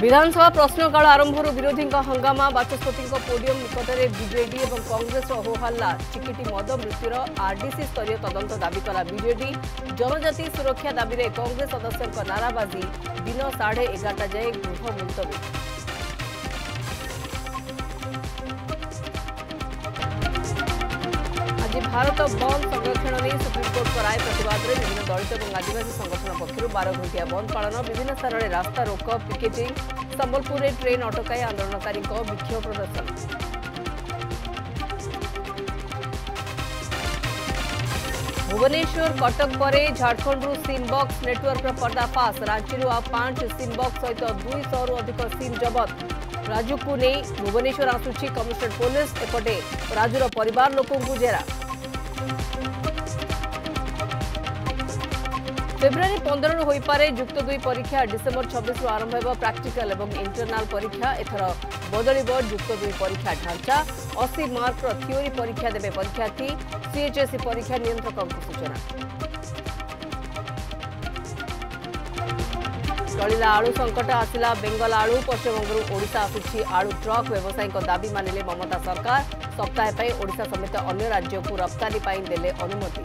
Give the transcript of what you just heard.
ବିଧାନସଭା ପ୍ରଶ୍ନକାଳ ଆରମ୍ଭରୁ ବିରୋଧୀଙ୍କ ହଙ୍ଗାମା ବାଚସ୍ପତିଙ୍କ ପୋଡିୟମ୍ ନିକଟରେ ବିଜେଡି ଏବଂ କଂଗ୍ରେସର ହୋହାଲ୍ଲା ଚିକିଟି ମଦ ମୃତ୍ୟୁର ଆର୍ଡିସି ସ୍ତରୀୟ ତଦନ୍ତ ଦାବି କଲା ବିଜେଡି ଜନଜାତି ସୁରକ୍ଷା ଦାବିରେ କଂଗ୍ରେସ ସଦସ୍ୟଙ୍କ ନାରାବାଜି ଦିନ ସାଢ଼େ ଏଗାରଟା ଯାଏ ଗୃହ ମୁଲତବୀ ଭାରତ ବନ୍ଦ ସଂରକ୍ଷଣ ନେଇ ସୁପ୍ରିମକୋର୍ଟଙ୍କ ରାୟ ପ୍ରତିବାଦରେ ବିଭିନ୍ନ ଦଳିତ ଏବଂ ଆଦିବାସୀ ସଂଗଠନ ପକ୍ଷରୁ ବାର ଘଣ୍ଟିଆ ବନ୍ଦ ପାଳନ ବିଭିନ୍ନ ସ୍ଥାନରେ ରାସ୍ତା ରୋକ ପିକେଟିଂ ସମ୍ବଲପୁରରେ ଟ୍ରେନ୍ ଅଟକାଇ ଆନ୍ଦୋଳନକାରୀଙ୍କ ବିକ୍ଷୋଭ ପ୍ରଦର୍ଶନ ଭୁବନେଶ୍ୱର କଟକ ପରେ ଝାଡ଼ଖଣ୍ଡରୁ ସିମ୍ବକ୍ସ ନେଟୱାର୍କର ପର୍ଦ୍ଦାଫାଶ ରାଞ୍ଚିରୁ ଆଉ ପାଞ୍ଚ ସିମ୍ବକ୍ସ ସହିତ ଦୁଇଶହରୁ ଅଧିକ ସିମ୍ ଜବତ ରାଜୁକୁ ନେଇ ଭୁବନେଶ୍ୱର ଆସୁଛି କମିଶନରେଟ୍ ପୋଲିସ ଏପଟେ ରାଜୁର ପରିବାର ଲୋକଙ୍କୁ ଜେରା ফেব্রুয়ারি পনেরো হইপরে যুক্ত দুই পরীক্ষা ডিসেম্বর ছবিশ আরম্ভ হব প্রাকটিকাল এবং ইন্টরনাল পরীক্ষা এথর বদলব যুক্ত দুই পরীক্ষা ঢাঞ্চা অশী মার্কর থিওরি পরীক্ষা দেবে পরীক্ষার্থী সিএচএসি পরীক্ষা নিয়ন্ত্রক সূচনা गलिला आलु संकट आसला बेंगल आलु पश्चिमबंगू ओडा आसूची ट्रक व्यवसायी दाबी मानिले ममता सरकार सप्ताह ओडा समेत अन्य राज्य को रप्तानी देले अनुमति